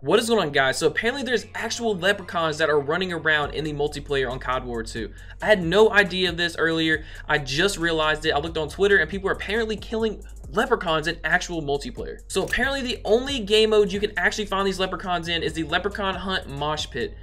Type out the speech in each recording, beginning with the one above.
What is going on guys? So apparently there's actual leprechauns that are running around in the multiplayer on COD War 2. I had no idea of this earlier. I just realized it. I looked on Twitter and people are apparently killing leprechauns in actual multiplayer. So apparently the only game mode you can actually find these leprechauns in is the Leprechaun Hunt Mosh Pit.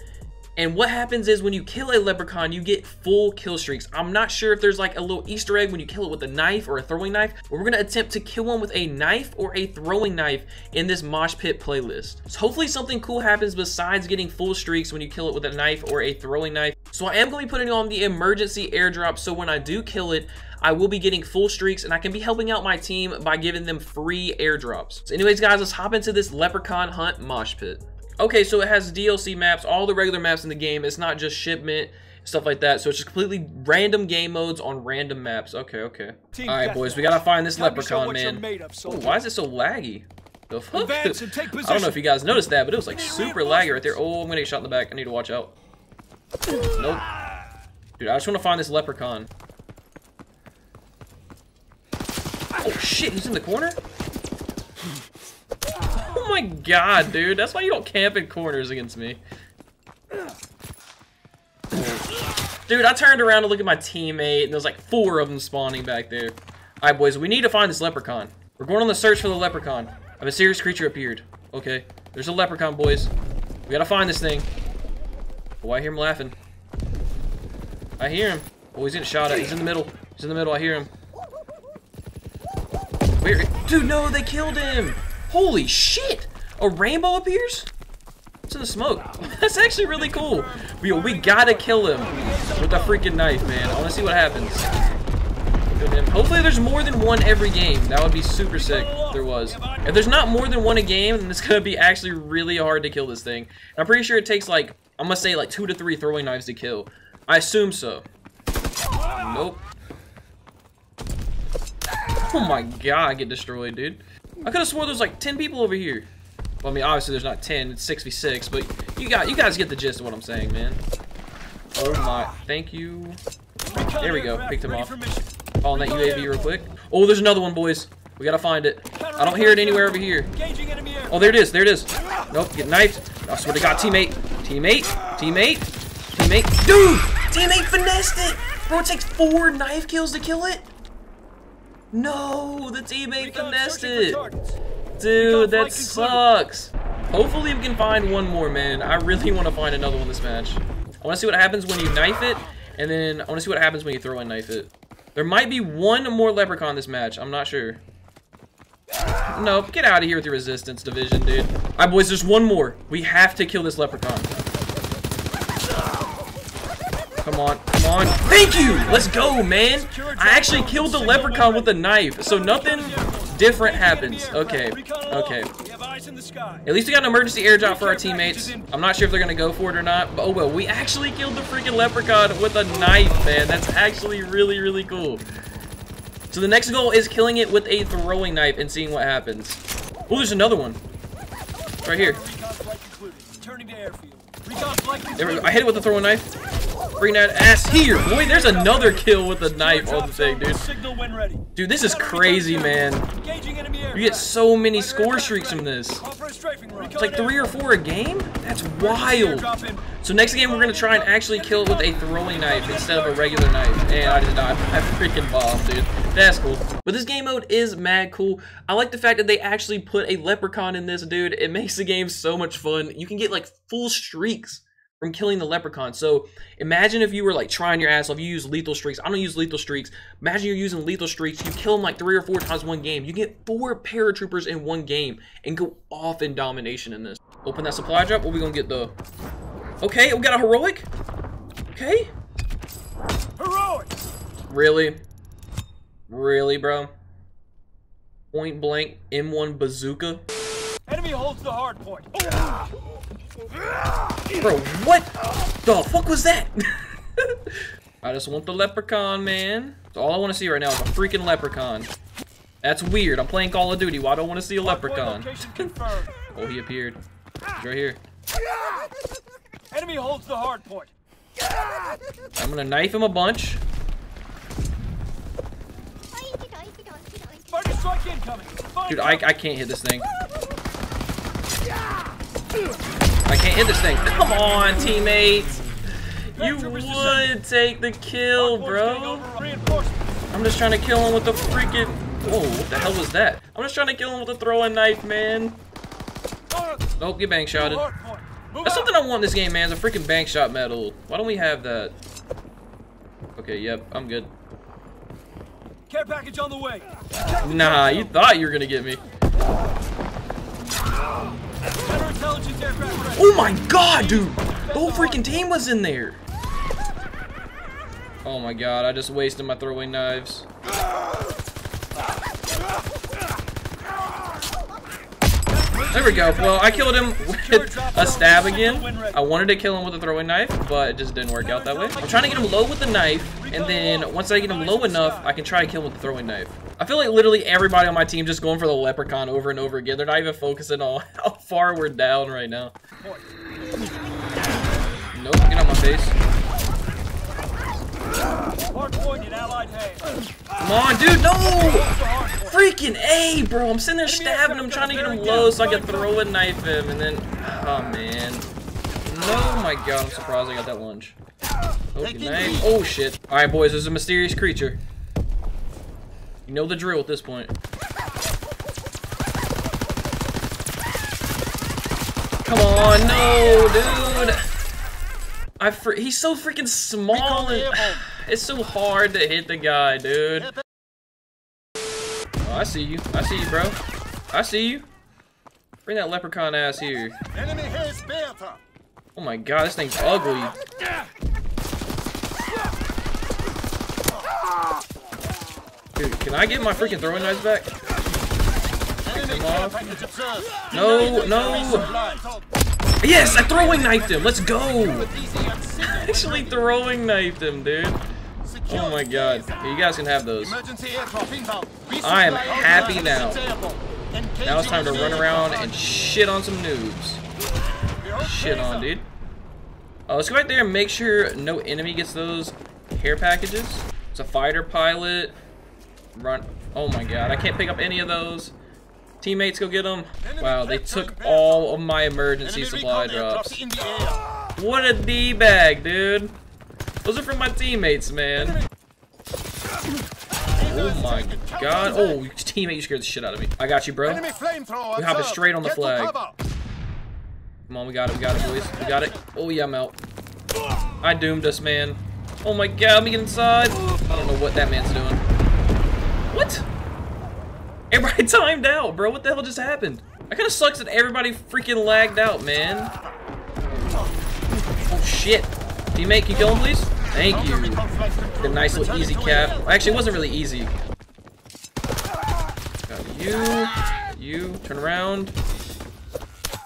And what happens is when you kill a leprechaun, you get full kill streaks. I'm not sure if there's like a little Easter egg when you kill it with a knife or a throwing knife, but we're gonna attempt to kill one with a knife or a throwing knife in this mosh pit playlist. So hopefully something cool happens besides getting full streaks when you kill it with a knife or a throwing knife. So I am gonna be putting on the emergency airdrop so when I do kill it, I will be getting full streaks and I can be helping out my team by giving them free airdrops. So anyways guys, let's hop into this leprechaun hunt mosh pit. Okay, so it has DLC maps, all the regular maps in the game. It's not just shipment, stuff like that. So it's just completely random game modes on random maps. Okay, okay. All right, boys, we gotta find this leprechaun, man. Ooh, why is it so laggy? The fuck? I don't know if you guys noticed that, but it was like super laggy right there. Oh, I'm gonna get shot in the back. I need to watch out. Nope. Dude, I just want to find this leprechaun. Oh shit, he's in the corner? Oh my god, dude. That's why you don't camp in corners against me. Dude, I turned around to look at my teammate, and there's like four of them spawning back there. Alright, boys, we need to find this leprechaun. We're going on the search for the leprechaun. A mysterious creature appeared. Okay, there's a leprechaun, boys. We gotta find this thing. Oh, I hear him laughing. I hear him. Oh, he's getting shot at. He's in the middle. He's in the middle. I hear him. Where? Dude, no, they killed him. Holy shit! A rainbow appears? It's in the smoke. That's actually really cool. We, we gotta kill him with a freaking knife, man. I wanna see what happens. Hopefully there's more than one every game. That would be super sick if there was. If there's not more than one a game, then it's gonna be actually really hard to kill this thing. And I'm pretty sure it takes like, I'm gonna say like two to three throwing knives to kill. I assume so. Nope. Oh my god, I get destroyed, dude. I could have swore there's like 10 people over here. Well, I mean, obviously there's not 10, it's 6v6, but you got you guys get the gist of what I'm saying, man. Oh my, thank you. There we go, picked him off. Oh, on that UAV real quick. Oh, there's another one, boys. We gotta find it. I don't hear it anywhere over here. Oh, there it is, there it is. Nope, get knifed. I swear to God, teammate. Teammate, teammate, teammate. Dude, teammate finessed it. Bro, it takes four knife kills to kill it. No, the teammate finessed it. Dude, that sucks. Hopefully we can find one more, man. I really want to find another one this match. I want to see what happens when you knife it, and then I want to see what happens when you throw and knife it. There might be one more leprechaun this match. I'm not sure. Nope, get out of here with your resistance division, dude. Alright, boys, there's one more. We have to kill this leprechaun. Come on, come on. Thank you! Let's go, man! I actually killed the leprechaun with a knife, so nothing different happens. Okay, okay. At least we got an emergency airdrop for our teammates. I'm not sure if they're going to go for it or not, but oh well. We actually killed the freaking leprechaun with a knife, man. That's actually really, really cool. So the next goal is killing it with a throwing knife and seeing what happens. Oh, there's another one. Right here. There we go. I hit it with a throwing knife. Bring that ass here, boy. There's another kill with a knife on the thing, dude. Dude, this is crazy, man. You get so many score streaks from this. It's like three or four a game? That's wild. So next game, we're going to try and actually kill it with a throwing knife instead of a regular knife. And I just died. I freaking bomb, dude. That's cool. But this game mode is mad cool. I like the fact that they actually put a leprechaun in this, dude. It makes the game so much fun. You can get like full streaks from killing the leprechaun. So imagine if you were like trying your ass off, you use lethal streaks. I don't use lethal streaks. Imagine you're using lethal streaks. You kill them like three or four times one game. You get four paratroopers in one game and go off in domination in this. Open that supply drop. What we gonna get though? Okay, we got a heroic. Okay. Heroic. Really? Really, bro? Point blank M1 bazooka. Enemy holds the hard point. Bro, what the fuck was that? I just want the leprechaun, man. That's all I want to see right now is a freaking leprechaun. That's weird. I'm playing Call of Duty. Why do I want to see a leprechaun? oh, he appeared. He's right here. Enemy holds the hard point. I'm gonna knife him a bunch. Dude, I, I can't hit this thing. I can't hit this thing. Come on, teammates. You would take the kill, bro. getting over- Reinforcements. I'm just trying to kill him with the freaking. Whoa, what the hell was that? I'm just trying to kill him with a throwing knife, man. Oh, get bank shotted. That's something I want in this game, man. Is a freaking bank shot medal. Why don't we have that? Okay, yep, I'm good. Care package on the way. Nah, you thought you were gonna get me. Oh my god, dude! The whole freaking team was in there. Oh my god, I just wasted my throwing knives. There we go. Well, I killed him with a stab again. I wanted to kill him with a throwing knife, but it just didn't work out that way. I'm trying to get him low with the knife, and then once I get him low enough, I can try to kill him with the throwing knife. I feel like literally everybody on my team just going for the leprechaun over and over again. They're not even focusing on how far we're down right now. Nope, get on my face. Come on, dude, no! Freaking A, bro. I'm sitting there stabbing him, trying to get him low so I can throw a knife him, and then, oh man. No, my god, I'm surprised I got that lunge. Okay. Oh shit. Alright, boys, there's a mysterious creature. You know the drill at this point. Come on, no, dude. I he's so freaking small and it's so hard to hit the guy, dude. Oh, I see you. I see you, bro. I see you. Bring that leprechaun ass here. Enemy has Bertha. Oh my god, this thing's ugly. Dude, can I get my freaking throwing knives back? Enemy Come care on. No, no. Yes, I throwing knifed him. Let's go. Easy and simple. Actually throwing knifed him, dude. Oh my god. you guys can have those. Emergency aircraft inbound. I am happy now. It's airborne. Engaging Now it's time to run around and shit on some noobs. Shit on, dude. Uh, let's go right there and make sure no enemy gets those care packages. It's a fighter pilot. Run. Oh my god, I can't pick up any of those. Teammates, go get them. Wow, they took all of my emergency supply drops. in the air. What a D-bag, dude. Those are from my teammates, man. Oh my god. Oh, teammate, you scared the shit out of me. I got you, bro. We hopping observed. straight on the flag. Come on, we got it, we got it, boys. We got it. Oh, yeah, I'm out. I doomed us, man. Oh my god, let me get inside. I don't know what that man's doing. Everybody timed out, bro. What the hell just happened? That kind of sucks that everybody freaking lagged out, man. Oh, shit. Teammate, can you kill him, please? Thank you. A nice little easy cap. Actually, it wasn't really easy. Got you. You. Turn around.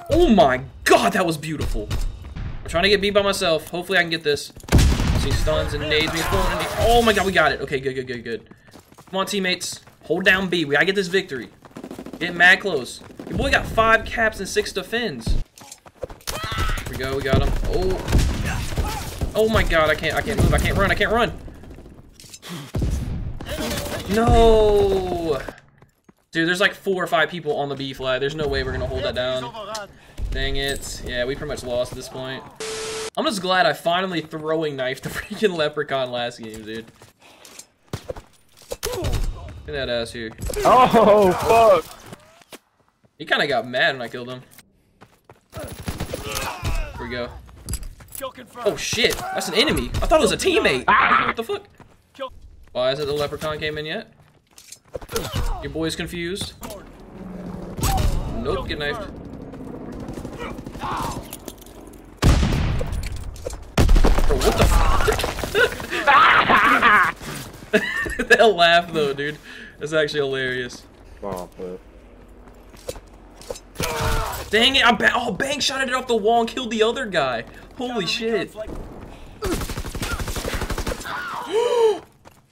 Oh my god, that was beautiful. I'm trying to get B by myself. Hopefully I can get this. See stuns and nades me. Oh my god, we got it. Okay, good, good, good, good. Come on, teammates. Hold down B. We gotta get this victory. Get mad close. Your boy got five caps and six defends. Here we go. We got him. Oh. Oh my god, I can't. I can't move. I can't run. I can't run. No. Dude, there's like four or five people on the B flag. There's no way we're gonna hold that down. Dang it. Yeah, we pretty much lost at this point. I'm just glad I finally throwing knifed the freaking leprechaun last game, dude. At that ass here. Oh, fuck. He kind of got mad when I killed him. Here we go. Oh shit, that's an enemy. I thought it was a teammate. What the fuck? Why isn't the leprechaun came in yet? Your boy's confused. Nope, get knifed. Bro, what the fuck? that laugh though, dude. That's actually hilarious. Oh, Dang it, I ba oh, bank shot it off the wall and killed the other guy. Holy shit.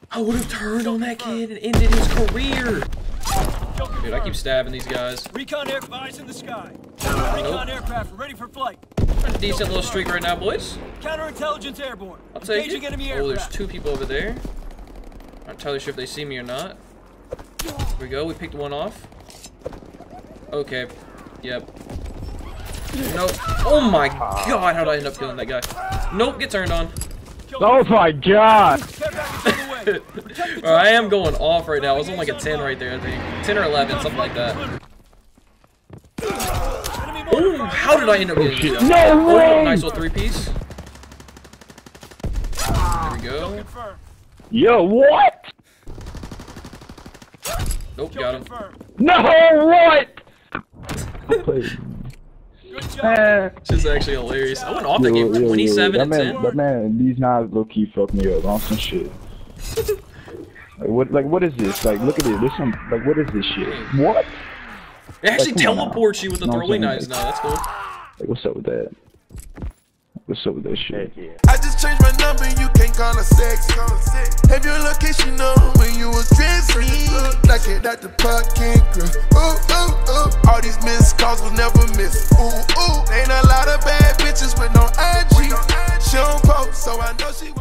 I would have turned on that kid and ended his career. Dude, I keep stabbing these guys. Recon air eyes in the sky. Recon aircraft ready for flight. A decent little streak right now, boys. Counterintelligence airborne. I'll take Engaging it. enemy Oh, there's two people over there. I'm not entirely sure if they see me or not. Here we go. We picked one off. Okay. Yep. Nope. Oh my god, how did I end up killing that guy? Nope, get turned on. Oh my god! Care package on the way. Protect the Alright, I am going off right now. I was on like a 10 right there, I think. 10 or 11, something like that. Enemy mortar Oh, how did I end up getting oh, shit. No Oh, way! nice little three piece. There we go. Yo, what? Nope, Kill got him. confirmed. No, what? Good This is actually hilarious. I went off that game 27 that and man, 10. That man, these knives low key fucked me up on some shit. like what? Like what is this? Like look at it. There's some. Like what is this shit? What? It actually Like, come teleports you with the No, throwing knives now. That's cool. Like what's up with that? What's up with that shit? I just changed my number, you can't call her sex. Have your location on when you was dressing. Like it at the parking grill. Ooh, ooh, ooh. All these missed calls will never miss. Ooh, ooh. Ain't a lot of bad bitches with no IG. She don't post, so I know she won't.